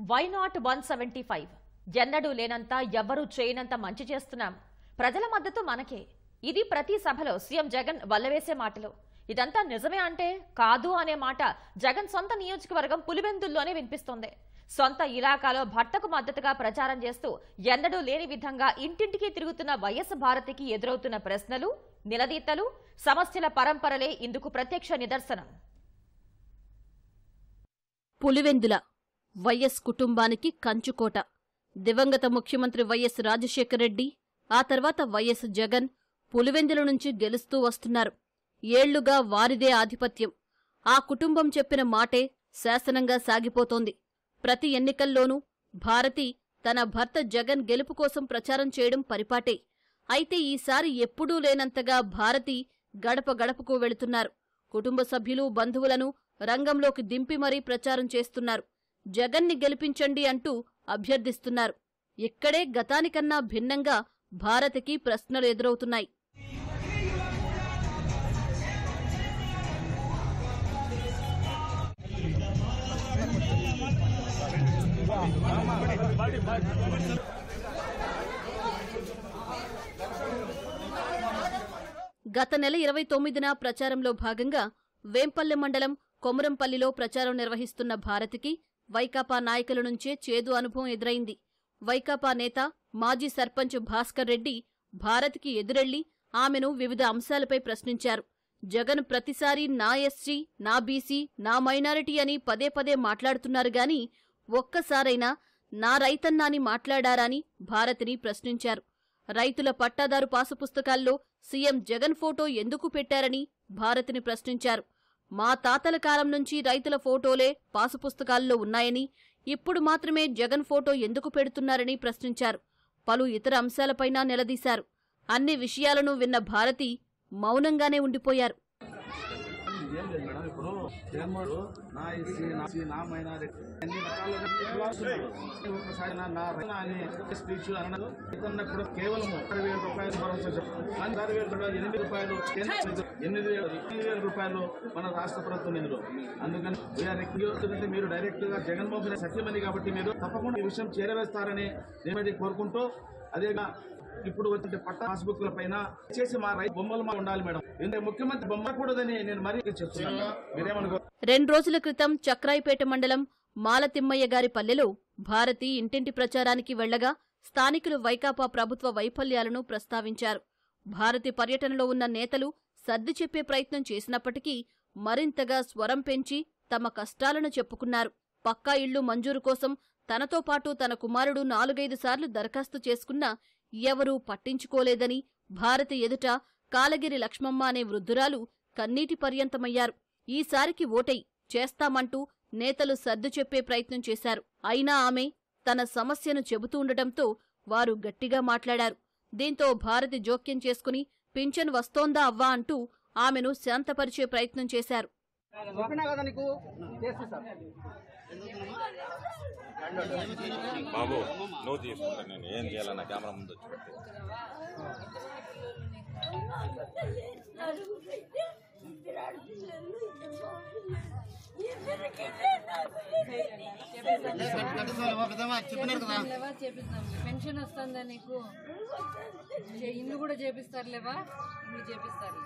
Why not one seventy five ఎన్నడూ లేనంత ఎవ్వరూ చేయనంత మంచి చేస్తున్నాం. ప్రజల మద్దతు మనకే. ఇది ప్రతి సభలో సీఎం జగన్ వల్లవేసే మాటలు. ఇదంతా నిజమే అంటే కాదు అనే మాట జగన్ సొంత నియోజకవర్గం పులివెందుల్లోనే వినిపిస్తోంది. సొంత ఇలాకాలో భర్తకు మద్దతుగా ప్రచారం చేస్తూ ఎన్నడూ లేని విధంగా ఇంటింటికి తిరుగుతున్న వైఎస్ భారతికి ఎదురవుతున్న ప్రశ్నలు నిలదీతలు సమస్యల పరంపరలే ఇందుకు ప్రత్యక్ష నిదర్శనం. పులివెందుల వైఎస్ కుటుంబానికి కంచుకోట. దివంగత ముఖ్యమంత్రి వైఎస్ రాజశేఖర రెడ్డి ఆ తర్వాత వైఎస్ జగన్ పులివెందుల నుంచి గెలుస్తూ వస్తున్నారు. ఏళ్ళుగా వారిదే ఆధిపత్యం. ఆ కుటుంబం చెప్పిన మాటే శాసనంగా సాగిపోతోంది. ప్రతి ఎన్నికల్లోనూ భారతి తన భర్త జగన్ గెలుపు కోసం ప్రచారం చేయడం పరిపాటే. అయితే ఈసారి ఎప్పుడూ లేనంతగా భారతి గడప గడపకు వెళుతున్నారు. కుటుంబ సభ్యులు బంధువులను రంగంలోకి దింపి మరీ ప్రచారం చేస్తున్నారు. జగన్ని గెలిపించండి అంటూ అభ్యర్థిస్తున్నారు. ఇక్కడే గతానికన్నా భిన్నంగా భారత్కి ప్రశ్నలు ఎదురవుతున్నాయి. గత నెల ఇరవై తొమ్మిదిన ప్రచారంలో భాగంగా వేంపల్లె మండలం కొమురంపల్లిలో ప్రచారం నిర్వహిస్తున్న భారతికి వైకాపా నాయకుల నుంచే చేదు అనుభవం ఎదురైంది. వైకాపా నేత మాజీ సర్పంచ్ భాస్కర్ రెడ్డి భారత్కి ఎదురెళ్ళి ఆమెను వివిధ అంశాలపై ప్రశ్నించారు. జగన్ ప్రతిసారి నా ఎస్సీ నా బీసీ నా మైనారిటీ అని పదే పదే మాట్లాడుతున్నారు గాని ఒక్కసారైనా నా రైతన్నాని మాట్లాడారని భారతిని ప్రశ్నించారు. రైతుల పట్టాదారు పాసు పుస్తకాల్లో సీఎం జగన్ ఫోటో ఎందుకు పెట్టారని భారతిని ప్రశ్నించారు. మా తాతల కాలం నుంచి రైతుల ఫోటోలే పాసు పుస్తకాల్లో ఉన్నాయని ఇప్పుడు మాత్రమే జగన్ ఫోటో ఎందుకు పెడుతున్నారని ప్రశ్నించారు. పలు ఇతర అంశాలపైన నిలదీశారు. అన్ని విషయాలను విన్న భారతి మౌనంగానే ఉండిపోయారు. ఏం లేదు మేడం ఇప్పుడు జగన్మోహన్ నా ఎస్సీ నా నా మైనారిటీ అన్ని రకాలుగా ఒకసారి నా అని స్పీచ్ ఇతన్నప్పుడు కేవలం ఆరు వేల రూపాయలు భరోసా చెప్పారు ఆరు వేల రూపాయలు ఎనిమిది రూపాయలు ఎనిమిది వేల ఎనిమిది వేల రూపాయలు మన రాష్ట్ర ప్రభుత్వం నిధులు అందుకని వీఆర్ రిక్వెస్ట్ మీరు డైరెక్ట్గా జగన్మోహన్ రెడ్డి సత్యమని కాబట్టి మీరు తప్పకుండా ఈ విషయం చేరవేస్తారని నేను కోరుకుంటూ అదేగా ఇప్పుడు వచ్చిన పట్ట పాస్బుక్ల పైన చేసి మా రైతు బొమ్మలు మా ఉండాలి మేడం. ఎందుకంటే ముఖ్యమంత్రి బొమ్మకూడదని నేను మరీ చెప్తున్నాను మీరేమనుకో రెండు రోజుల క్రితం చక్రాయిపేట మండలం మాలతిమ్మయ్య గారి పల్లెలో భారతి ఇంటింటి ప్రచారానికి వెళ్ళగా స్థానికులు వైకాపా ప్రభుత్వ వైఫల్యాలను ప్రస్తావించారు. భారతి పర్యటనలో ఉన్న నేతలు సర్ది చెప్పే ప్రయత్నం చేసినప్పటికీ మరింతగా స్వరం పెంచి తమ కష్టాలను చెప్పుకున్నారు. పక్కా ఇళ్ళు మంజూరు కోసం తనతో పాటు తన కుమారుడు నాలుగైదు సార్లు దరఖాస్తు చేసుకున్నా ఎవరూ పట్టించుకోలేదని భారతి ఎదుట కాలగిరి లక్ష్మమ్మ అనే వృద్ధురాలు కన్నీటి పర్యంతమయ్యారు. ఈసారికి ఓటై చేస్తామంటూ నేతలు సర్దు చెప్పే ప్రయత్నం చేశారు. అయినా ఆమె తన సమస్యను చెబుతూ ఉండటంతో వారు గట్టిగా మాట్లాడారు. దీంతో భారతి జోక్యం చేసుకుని పింఛన్ వస్తోందా అవ్వా అంటూ ఆమెను శాంతపరిచే ప్రయత్నం చేశారు. బాబు నువ్వు తీసుకుంటా నేను ఏం చేయాలన్న కెమెరా ముందు వచ్చి పెట్టి లేవా చేపిస్తాం పెన్షన్ వస్తుందా నీకు? ఇల్లు కూడా చేపిస్తారులేవా ఇల్లు చేపిస్తారులే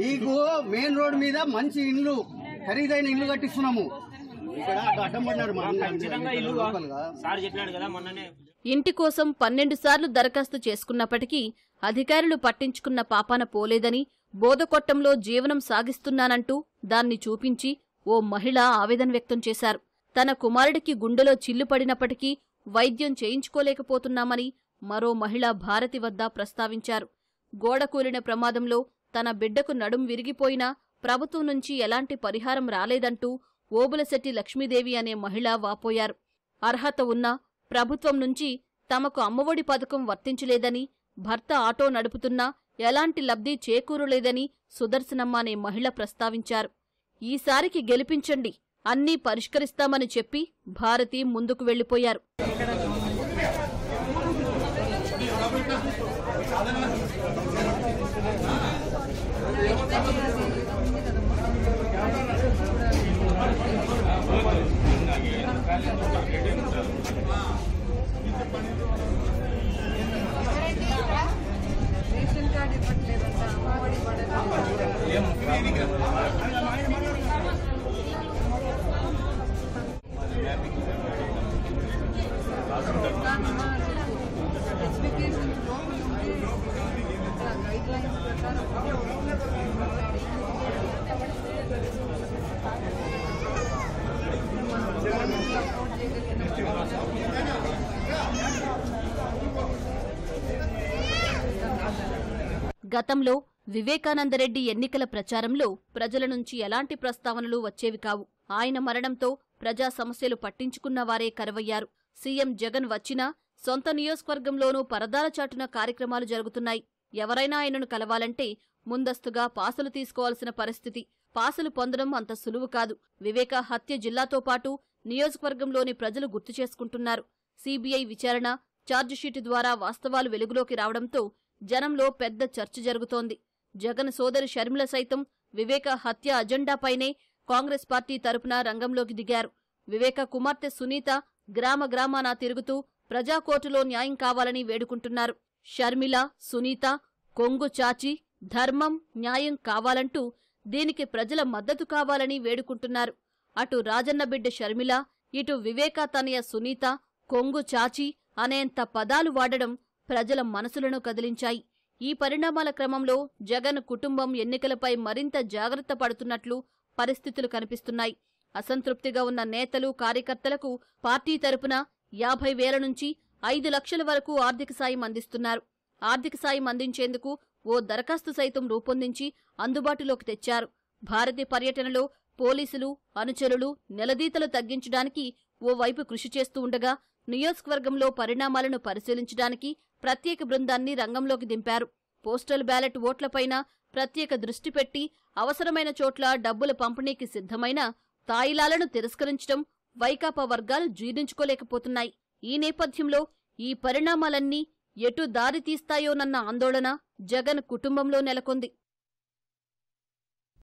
నీకు మెయిన్ రోడ్ మీద మంచి ఇల్లు ఖరీదైన ఇల్లు కట్టిస్తున్నాము. ఇక్కడ అడ్డం పడినాడు మా అన్న. లోకల్గా. ఇంటి కోసం పన్నెండు సార్లు దరఖాస్తు చేసుకున్నప్పటికీ అధికారులు పట్టించుకున్న పాపాన పోలేదని బోధకొట్టంలో జీవనం సాగిస్తున్నానంటూ దాన్ని చూపించి ఓ మహిళ ఆవేదన వ్యక్తం చేశారు. తన కుమారుడికి గుండెలో చిల్లు పడినప్పటికీ వైద్యం చేయించుకోలేకపోతున్నామని మరో మహిళ భారతి వద్ద ప్రస్తావించారు. గోడ కూలిన ప్రమాదంలో తన బిడ్డకు నడుం విరిగిపోయినా ప్రభుత్వం నుంచి ఎలాంటి పరిహారం రాలేదంటూ ఓబులశెట్టి లక్ష్మీదేవి అనే మహిళ వాపోయారు. అర్హత ఉన్నా ప్రభుత్వం నుంచి తమకు అమ్మఒడి పథకం వర్తించలేదని భర్త ఆటో నడుపుతున్నా ఎలాంటి లబ్ధి చేకూరలేదని సుదర్శనమ్మ అనే మహిళ ప్రస్తావించారు. ఈసారికి గెలిపించండి అన్నీ పరిష్కరిస్తామని చెప్పి భారతి ముందుకు వెళ్ళిపోయారు It's because in the normal way, guidelines, గతంలో వివేకానందరెడ్డి ఎన్నికల ప్రచారంలో ప్రజల నుంచి ఎలాంటి ప్రస్తావనలు వచ్చేవి కావు. ఆయన మరణంతో ప్రజా సమస్యలు పట్టించుకున్న వారే కరవయ్యారు. సీఎం జగన్ వచ్చినా సొంత నియోజకవర్గంలోనూ పరదాల చాటున కార్యక్రమాలు జరుగుతున్నాయి. ఎవరైనా ఆయనను కలవాలంటే ముందస్తుగా పాసులు తీసుకోవాల్సిన పరిస్థితి. పాసులు పొందడం అంత సులువు కాదు. వివేక హత్య జిల్లాతో పాటు నియోజకవర్గంలోని ప్రజలు గుర్తు చేసుకుంటున్నారు. సీబీఐ విచారణ ఛార్జిషీటు ద్వారా వాస్తవాలు వెలుగులోకి రావడంతో జనంలో పెద్ద చర్చ జరుగుతోంది. జగన్ సోదరి షర్మిల సైతం వివేక హత్య అజెండాపైనే కాంగ్రెస్ పార్టీ తరపున రంగంలోకి దిగారు. వివేక కుమార్తె సునీత గ్రామ గ్రామాన తిరుగుతూ ప్రజాకోర్టులో న్యాయం కావాలని వేడుకుంటున్నారు. షర్మిల సునీత కొంగు చాచి ధర్మం న్యాయం కావాలంటూ దీనికి ప్రజల మద్దతు కావాలని వేడుకుంటున్నారు. అటు రాజన్న బిడ్డ షర్మిల ఇటు వివేక తనయ సునీత కొంగు చాచి అనేంత పదాలు వాడడం ప్రజల మనసులను కదిలించాయి. ఈ పరిణామాల క్రమంలో జగన్ కుటుంబం ఎన్నికలపై మరింత జాగ్రత్త పడుతున్నట్లు పరిస్థితులు కనిపిస్తున్నాయి. అసంతృప్తిగా ఉన్న నేతలు కార్యకర్తలకు పార్టీ తరపున యాభై వేల నుంచి ఐదు లక్షల వరకు ఆర్థిక సాయం అందిస్తున్నారు. ఆర్థిక సాయం అందించేందుకు ఓ దరఖాస్తు సైతం రూపొందించి అందుబాటులోకి తెచ్చారు. భారతీ పర్యటనలో పోలీసులు అనుచరులు నిలదీతలు తగ్గించడానికి ఓవైపు కృషి చేస్తూ ఉండగా నియోజకవర్గంలో పరిణామాలను పరిశీలించడానికి ప్రత్యేక బృందాన్ని రంగంలోకి దింపారు. పోస్టల్ బ్యాలెట్ ఓట్లపైన ప్రత్యేక దృష్టి పెట్టి అవసరమైన చోట్ల డబ్బుల పంపిణీకి సిద్ధమైన తాయిలాలను తిరస్కరించడం వైకాపా వర్గాలు జీర్ణించుకోలేకపోతున్నాయి. ఈ నేపథ్యంలో ఈ పరిణామాలన్నీ ఎటు దారి తీస్తాయోనన్న ఆందోళన జగన్ కుటుంబంలో నెలకొంది.